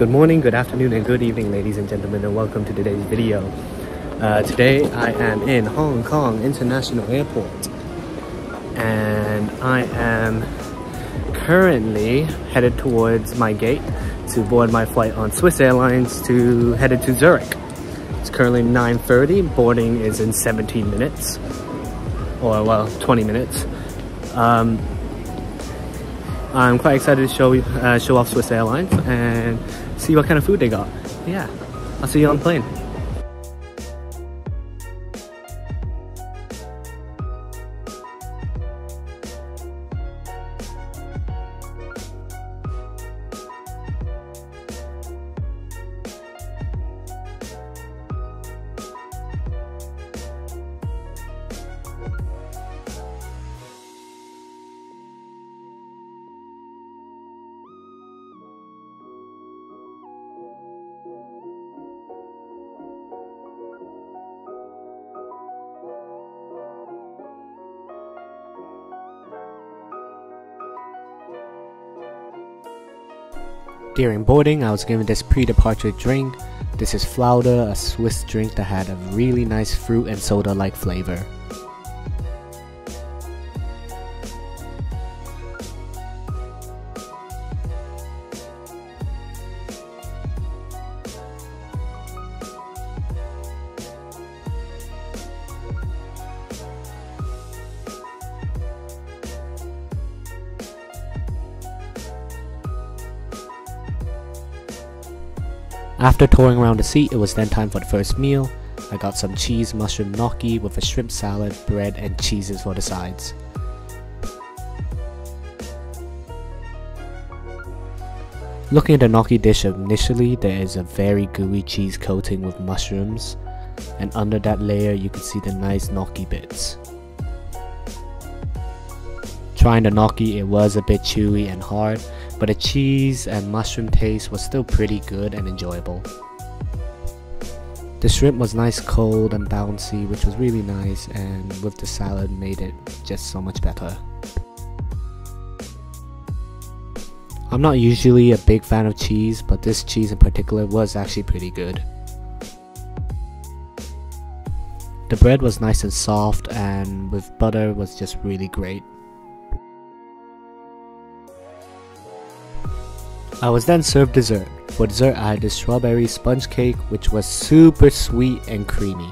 Good morning, good afternoon, and good evening, ladies and gentlemen, and welcome to today's video. Uh, today I am in Hong Kong International Airport, and I am currently headed towards my gate to board my flight on Swiss Airlines to headed to Zurich. It's currently 9.30, boarding is in 17 minutes, or well, 20 minutes. Um, I'm quite excited to show uh, show off Swiss Airlines and see what kind of food they got. Yeah, I'll see you on the plane. During boarding, I was given this pre-departure drink. This is Flauder, a Swiss drink that had a really nice fruit and soda-like flavor. After touring around the seat, it was then time for the first meal. I got some cheese mushroom gnocchi with a shrimp salad, bread, and cheeses for the sides. Looking at the gnocchi dish initially, there is a very gooey cheese coating with mushrooms, and under that layer you can see the nice gnocchi bits. Trying the gnocchi, it was a bit chewy and hard, but the cheese and mushroom taste was still pretty good and enjoyable. The shrimp was nice cold and bouncy which was really nice and with the salad made it just so much better. I'm not usually a big fan of cheese but this cheese in particular was actually pretty good. The bread was nice and soft and with butter was just really great. I was then served dessert. For dessert, I had the strawberry sponge cake, which was super sweet and creamy.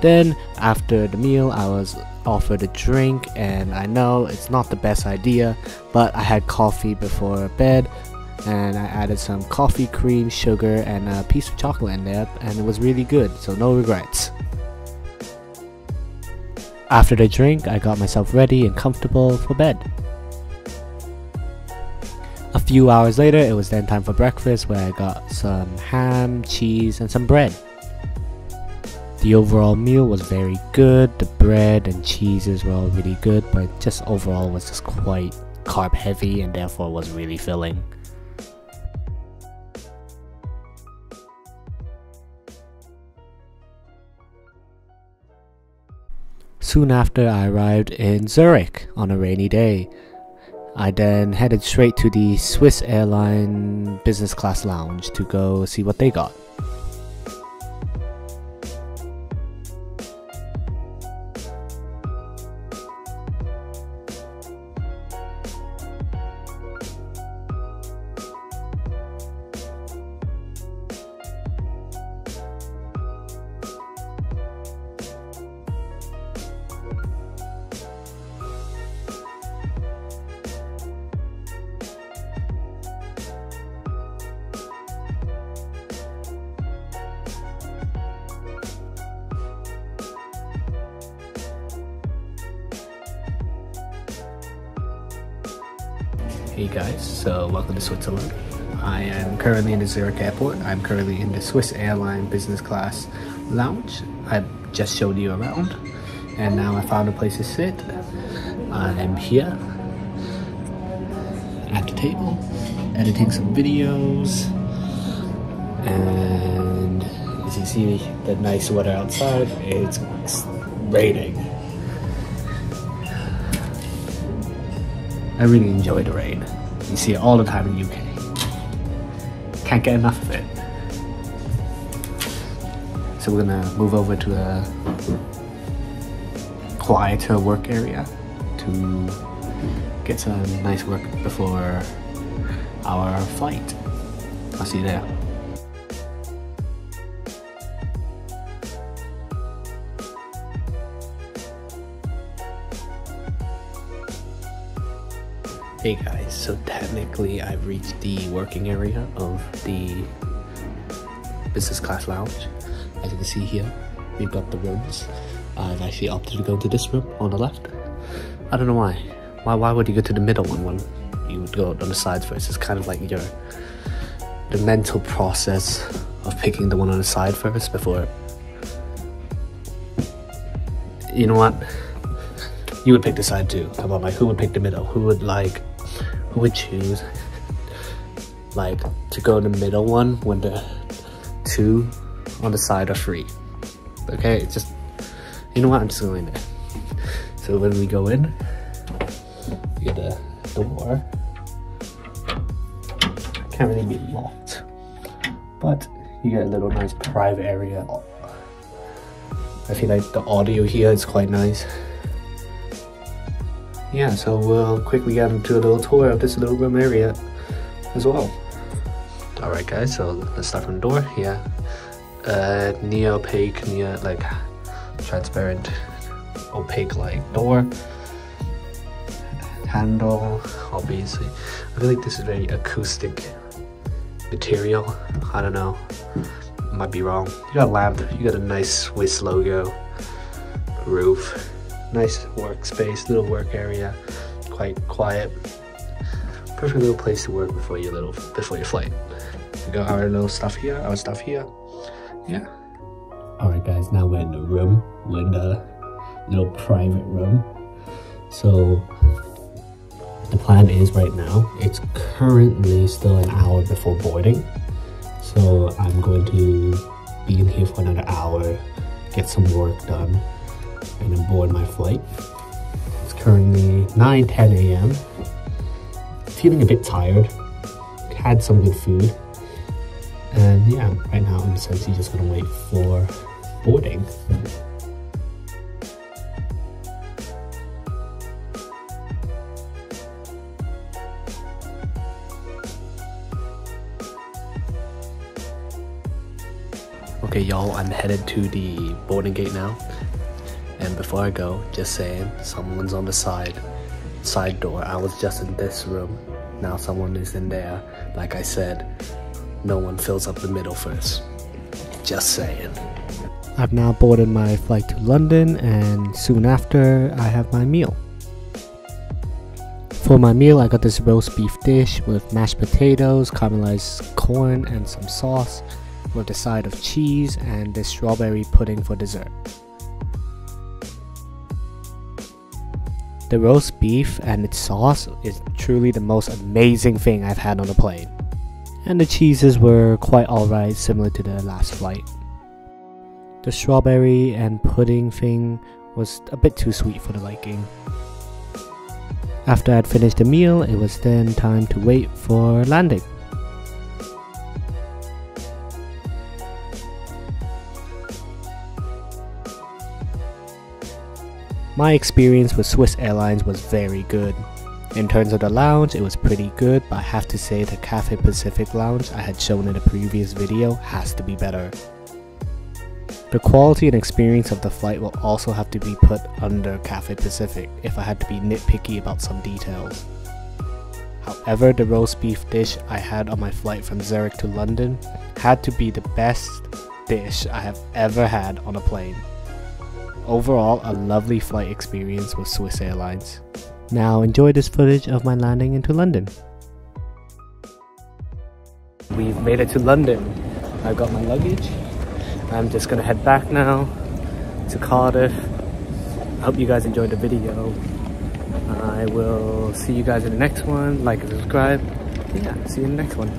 Then, after the meal, I was offered a drink, and I know it's not the best idea, but I had coffee before bed, and I added some coffee cream, sugar, and a piece of chocolate in there, and it was really good, so no regrets. After the drink, I got myself ready and comfortable for bed. Few hours later, it was then time for breakfast where I got some ham, cheese, and some bread. The overall meal was very good, the bread and cheeses were all really good, but just overall was just quite carb heavy and therefore was really filling. Soon after, I arrived in Zurich on a rainy day. I then headed straight to the Swiss Airline business class lounge to go see what they got. Hey guys, so welcome to Switzerland. I am currently in the Zurich airport. I'm currently in the Swiss airline business class lounge. I just showed you around and now I found a place to sit. I'm here at the table editing some videos and as you see the nice weather outside, it's raining. I really enjoy the rain. You see it all the time in the UK. can't get enough of it. So we're gonna move over to a quieter work area to get some nice work before our flight. I'll see you there. Hey guys, so technically I've reached the working area of the business class lounge. As you can see here, we've got the rooms. I've actually opted to go to this room on the left. I don't know why. Why why would you go to the middle one when you would go on the sides first? It's kind of like your the mental process of picking the one on the side first before you know what? You would pick the side too. Come on, like who would pick the middle? Who would like would choose like to go the middle one when the two on the side are free? Okay, it's just you know what? I'm just going there. So when we go in, you get a door. Can't really be locked, but you get a little nice private area. I feel like the audio here is quite nice yeah, so we'll quickly get into a little tour of this little room area as well. Alright guys, so let's start from the door. Yeah, uh, near opaque, near like transparent, opaque like door. Handle, obviously. I feel like this is very acoustic material. I don't know, might be wrong. You got a lamp, you got a nice Swiss logo, roof nice workspace, little work area, quite quiet. Perfect little place to work before your little before your flight. We got our little stuff here, our stuff here. Yeah. Alright guys, now we're in the room. We're in the little private room. So the plan is right now, it's currently still an hour before boarding. So I'm going to be in here for another hour, get some work done and board my flight. It's currently 9 10 a.m. Feeling a bit tired. Had some good food. And yeah, right now I'm essentially just gonna wait for boarding. Okay y'all, I'm headed to the boarding gate now. And before I go, just saying, someone's on the side, side door. I was just in this room. Now someone is in there. Like I said, no one fills up the middle first. Just saying. I've now boarded my flight to London and soon after I have my meal. For my meal, I got this roast beef dish with mashed potatoes, caramelized corn, and some sauce, with a side of cheese and this strawberry pudding for dessert. The roast beef and its sauce is truly the most amazing thing I've had on a plane. And the cheeses were quite alright, similar to the last flight. The strawberry and pudding thing was a bit too sweet for the liking. After I'd finished the meal, it was then time to wait for landing. My experience with Swiss Airlines was very good. In terms of the lounge, it was pretty good, but I have to say the Cathay Pacific lounge I had shown in a previous video has to be better. The quality and experience of the flight will also have to be put under Cathay Pacific if I had to be nitpicky about some details. However, the roast beef dish I had on my flight from Zurich to London had to be the best dish I have ever had on a plane. Overall, a lovely flight experience with Swiss Airlines. Now enjoy this footage of my landing into London. We've made it to London. I've got my luggage. I'm just gonna head back now to Cardiff. I hope you guys enjoyed the video. I will see you guys in the next one. Like and subscribe. Yeah, see you in the next one.